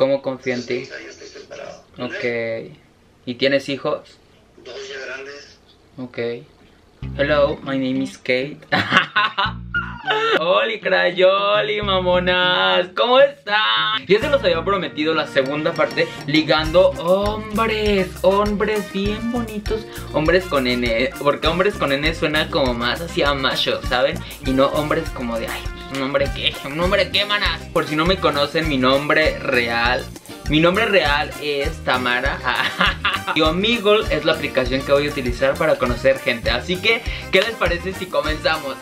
¿Cómo confío en ti? Ya estoy separado. Ok. ¿Y tienes hijos? Dos ya grandes. Ok. Hello, my name is Kate. Oli Crayoli, mamonas, ¿cómo están? Ya se los había prometido la segunda parte ligando hombres, hombres bien bonitos, hombres con N, porque hombres con N suena como más hacia macho, ¿saben? Y no hombres como de, ay, un hombre qué, un hombre qué, manas. Por si no me conocen, mi nombre real mi nombre real es Tamara. y Omegle es la aplicación que voy a utilizar para conocer gente. Así que, ¿qué les parece si comenzamos?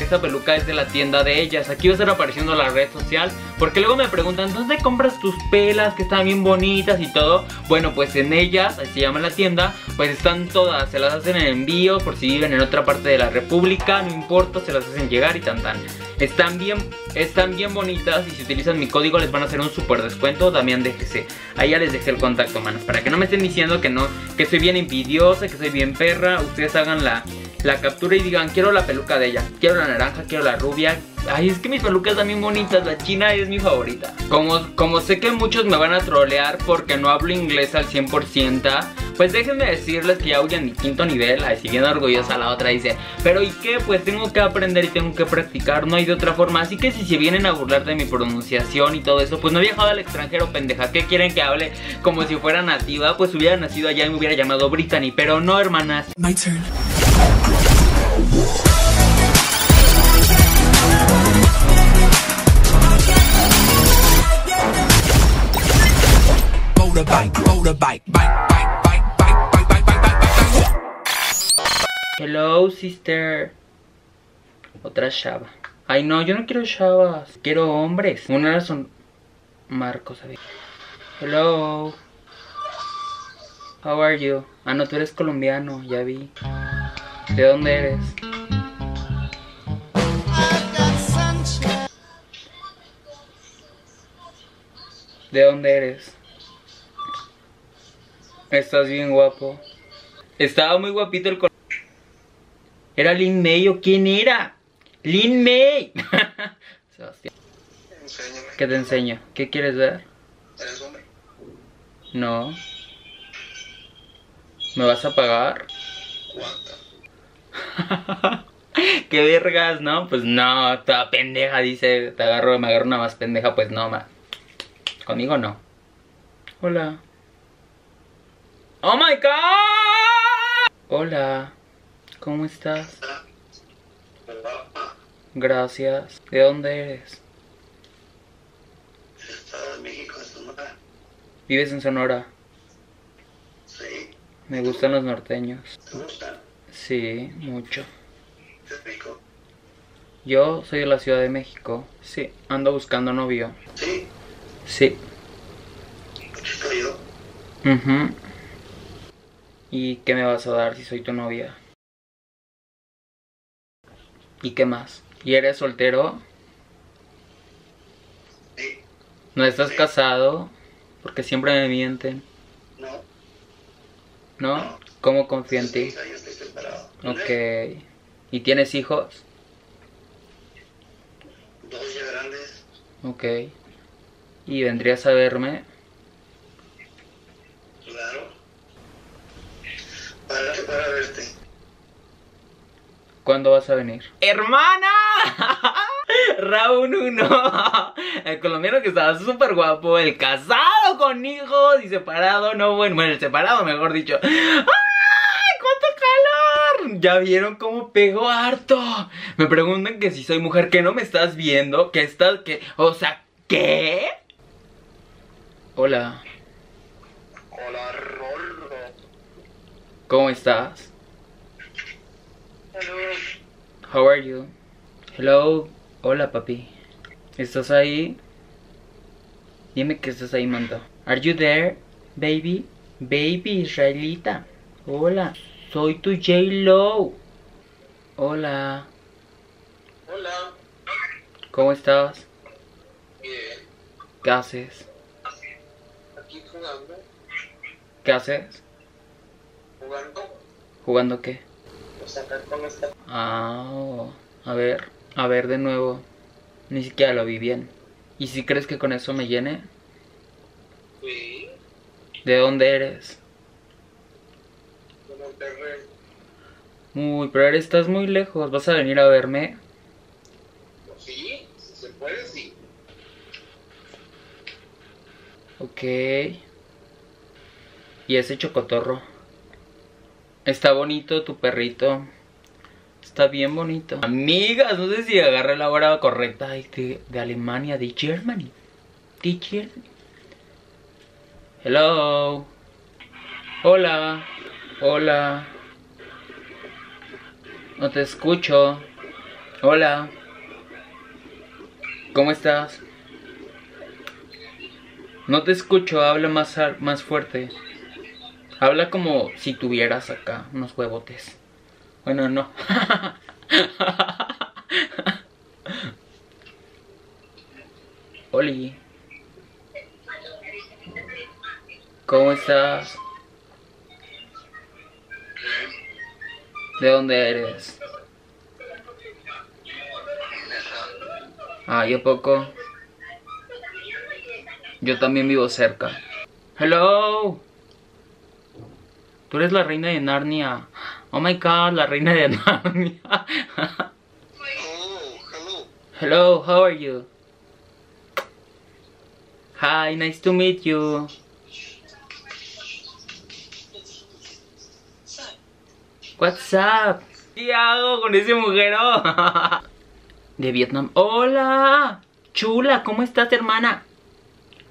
Esta peluca es de la tienda de ellas. Aquí va a estar apareciendo la red social. Porque luego me preguntan, ¿dónde compras tus pelas que están bien bonitas y todo? Bueno, pues en ellas, así se llama la tienda, pues están todas. Se las hacen en envío por si viven en otra parte de la república. No importa, se las hacen llegar y tan tan. Están bien, están bien bonitas y si utilizan mi código les van a hacer un super descuento. Damián DGC. Ahí ya les dejé el contacto, manos. Para que no me estén diciendo que no, que soy bien envidiosa, que soy bien perra. Ustedes hagan la la captura y digan, quiero la peluca de ella, quiero la naranja, quiero la rubia. Ay, es que mis pelucas también bonitas, la china es mi favorita. Como, como sé que muchos me van a trolear porque no hablo inglés al 100%, pues déjenme decirles que ya voy en mi quinto nivel, así bien orgullosa la otra dice, pero ¿y qué? Pues tengo que aprender y tengo que practicar, no hay de otra forma, así que si se vienen a burlar de mi pronunciación y todo eso, pues no he viajado al extranjero, pendeja, ¿qué quieren que hable como si fuera nativa? Pues hubiera nacido allá y me hubiera llamado Brittany, pero no, hermanas. My turn. Hello, sister. Otra chava. Ay, no, yo no quiero chavas. Quiero hombres. Una son Marcos. a ver. Hello. How are you? Ah, no, tú eres colombiano, ya vi. ¿De dónde eres? ¿De dónde eres? Estás bien guapo. Estaba muy guapito el col... ¿Era Lin May o quién era? ¡Lin May! Sebastián. Enséñame. ¿Qué te enseño? ¿Qué quieres ver? ¿Eres hombre? No. ¿Me vas a pagar? ¿Cuánto? Qué vergas, ¿no? Pues no, toda pendeja, dice, te agarro, me agarro una más pendeja, pues no, ma. Conmigo no. Hola. Oh my god. Hola. ¿Cómo estás? Gracias. ¿De dónde eres? Estado de México, de Sonora. ¿Vives en Sonora? Sí. Me gustan los norteños. ¿Te gusta? Sí, mucho. Yo soy de la Ciudad de México. Sí, ando buscando novio. Sí. Sí. ¿Y qué me vas a dar si soy tu novia? ¿Y qué más? ¿Y eres soltero? Sí. ¿No estás casado? Porque siempre me mienten. No. ¿No? ¿Cómo confío en ti? Estoy separado. Ok. ¿Y tienes hijos? Dos ya grandes. Ok. ¿Y vendrías a verme? Claro. ¿Para qué? Para verte. ¿Cuándo vas a venir? ¡Hermana! Raúl uno. El colombiano que estaba súper guapo. El casado con hijos y separado. No, bueno, bueno, el separado, mejor dicho. ¡Ay! ¡Cuánto calor! ¿Ya vieron cómo pegó harto? Me preguntan que si soy mujer, que no me estás viendo, que estás, que, o sea, ¿qué? Hola, Hola, Rorro. ¿cómo estás? Hello. How are you? Hello. Hola, papi. ¿Estás ahí? Dime que estás ahí, mando. Are you there, baby? Baby, israelita. Hola. Soy tu J-Lo. Hola. Hola. ¿Cómo estás? Bien. ¿Qué haces? Aquí jugando. ¿Qué haces? Jugando. ¿Jugando qué? Pues acá con esta. Ah, oh. a ver, a ver de nuevo. Ni siquiera lo vi bien. ¿Y si crees que con eso me llene? Sí, ¿De dónde eres? de Monterrey. Uy, pero ahora estás muy lejos. ¿Vas a venir a verme? Pues sí, si se puede, sí. Ok. Y ese chocotorro. Está bonito tu perrito. Está bien bonito. Amigas, no sé si agarré la hora correcta de, de Alemania, de Germany. De Germany. Hello. Hola. Hola. No te escucho. Hola. ¿Cómo estás? No te escucho, habla más, más fuerte. Habla como si tuvieras acá unos huevotes. Bueno, no. Oli. ¿Cómo estás? ¿De dónde eres? Ah, ¿y a poco? Yo también vivo cerca. Hello. Tú eres la reina de Narnia. Oh my god, la reina de Narnia. Oh, hello. Hello, how are you? Hi, nice to meet you. What's up? ¿Qué hago con ese mujero? De Vietnam. Hola, chula, ¿cómo estás, hermana?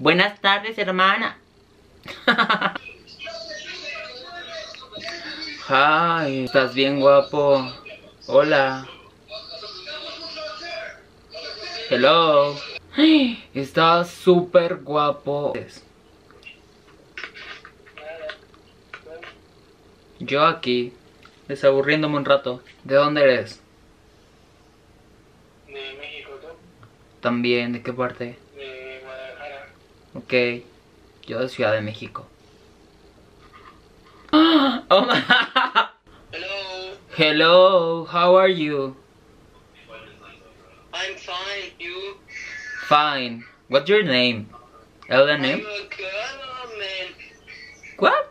Buenas tardes, hermana. Hi, estás bien guapo. Hola. Hello. Estás súper guapo. Yo aquí, desaburriéndome un rato. ¿De dónde eres? De México, tú. También, ¿de qué parte? Ok, yo de Ciudad de México. Oh my- Hello. Hello, how are you? I'm fine. You? Fine. What's your name? Elder name? Are you a girl or a man? What?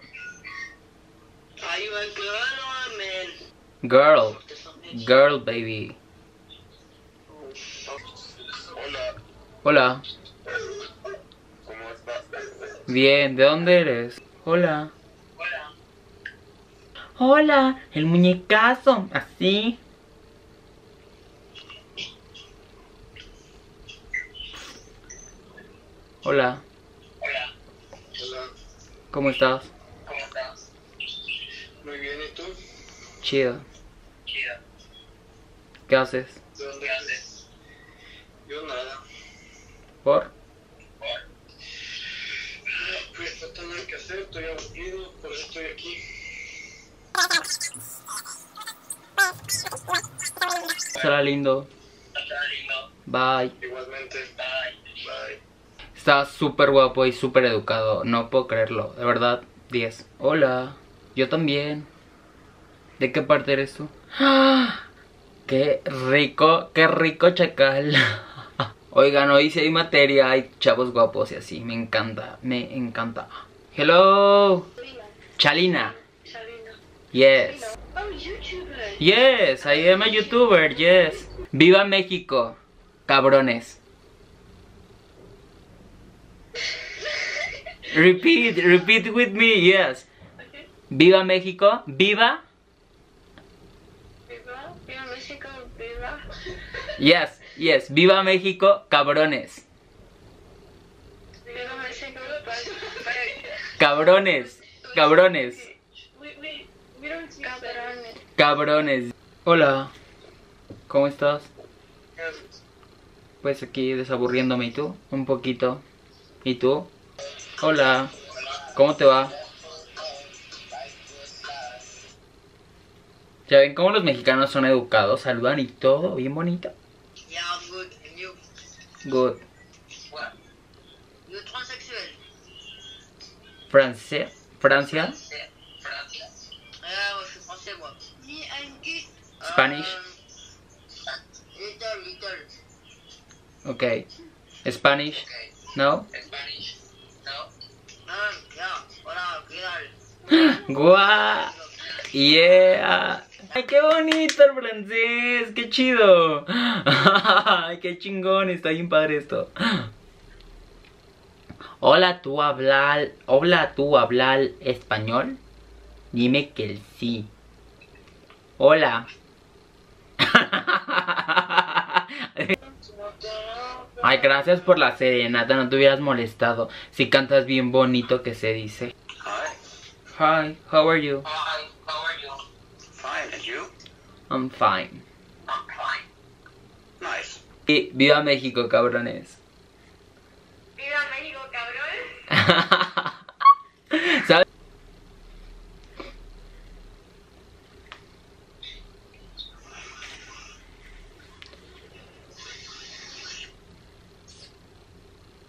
Are you a girl or a man? Girl. Girl, baby. Hola. Hola. Bien, ¿de dónde eres? Hola. Hola. Hola, el muñecazo. Así. Hola, Hola. Hola. ¿cómo estás? ¿Cómo estás? Muy bien, ¿y tú? Chido. Chida. ¿Qué haces? ¿De dónde haces? Yo nada. ¿Por? Pues no tengo nada que hacer, estoy aburrido, por eso estoy aquí. Será lindo. Está lindo. Bye. Igualmente. Bye. Bye. Está súper guapo y súper educado. No puedo creerlo. De verdad, 10. Hola. Yo también. ¿De qué parte eres tú? ¡Ah! Qué rico, qué rico chacal. Oigan, hoy sí hay materia, hay chavos guapos y así. Me encanta, me encanta. Hello. Chalina. Shalina. Yes. Oh, YouTuber. Yes, I am a YouTuber, yes. Viva México, cabrones. Repeat, repeat with me, yes. Okay. Viva México, viva. Viva. Viva México. Viva. Yes, yes, viva México, cabrones. Viva México. But, but Cabrones, cabrones, Cabrones. Hola, ¿cómo estás? Pues aquí desaburriéndome, ¿y tú? Un poquito. ¿Y tú? Hola, ¿cómo te va? Ya ven cómo los mexicanos son educados, saludan y todo, bien bonito. Good. And you? Good. What? You're transsexual. Francia, Francia, Francia. Ah, moi, je suis français, moi. Me and it. Spanish. Okay. Spanish? No? Guau. Yeah. Ay, qué bonito el francés, qué chido. Ay, qué chingón, está bien padre esto. Hola, tú hablar, hola, tú hablar español. Dime que el sí. Hola. Ay, gracias por la serenata, no te hubieras molestado. Si cantas bien bonito que se dice. Hi. How are you? Hi, how are you? Fine, and you? I'm fine. I'm fine. Nice. Y viva México, cabrones. ¿Sabes?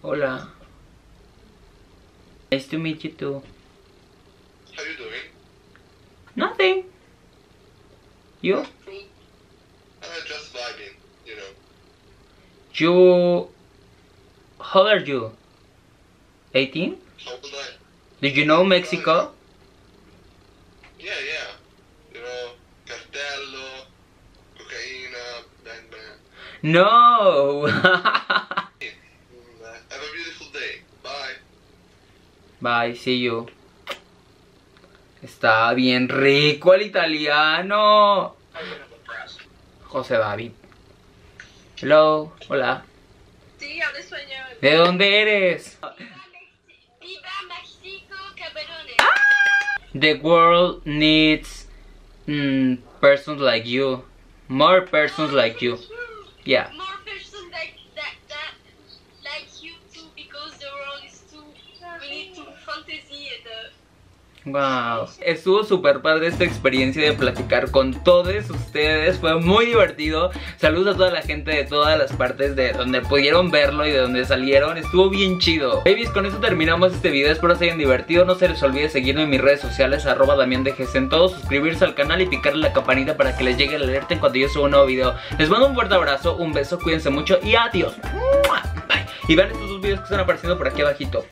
Hola. Nice to meet you too. How you doing? Nothing. You? Uh, just vibing, you know. You. How are you? 18? How old I? Did you know Mexico? Yeah, yeah. You know, cartello, cocaína, bang bang. No. Have a beautiful day. Bye. Bye, see you. Está bien rico el italiano. José David. Hello, hola. Sí, hablo español. ¿De dónde eres? The world needs mm, persons like you. More persons like you. Yeah. Wow. Estuvo súper padre esta experiencia de platicar con todos ustedes. Fue muy divertido. Saludos a toda la gente de todas las partes de donde pudieron verlo y de donde salieron. Estuvo bien chido. Babies, con eso terminamos este video. Espero se hayan divertido. No se les olvide seguirme en mis redes sociales, arroba Damián de GC en todo. Suscribirse al canal y picarle la campanita para que les llegue el alerta en cuando yo suba un nuevo video. Les mando un fuerte abrazo, un beso, cuídense mucho y adiós. Bye. Y vean estos dos videos que están apareciendo por aquí abajito.